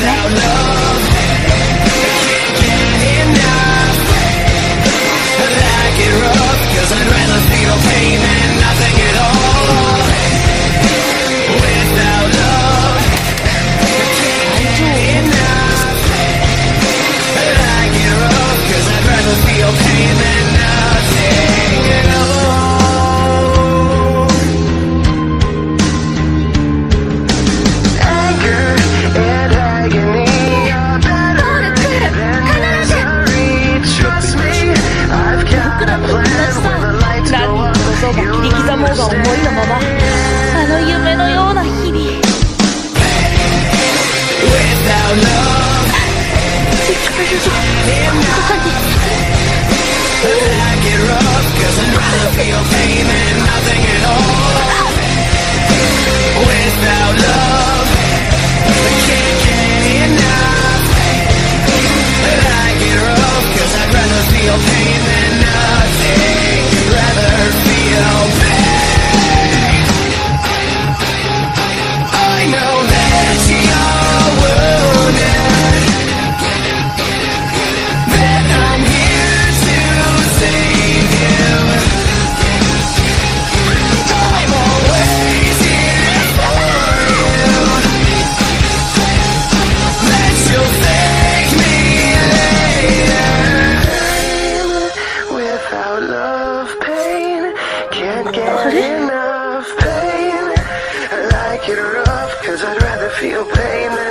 Let go. 不搞我怎么办 about love, pain. Can't get enough pain. I like it rough, cause I'd rather feel pain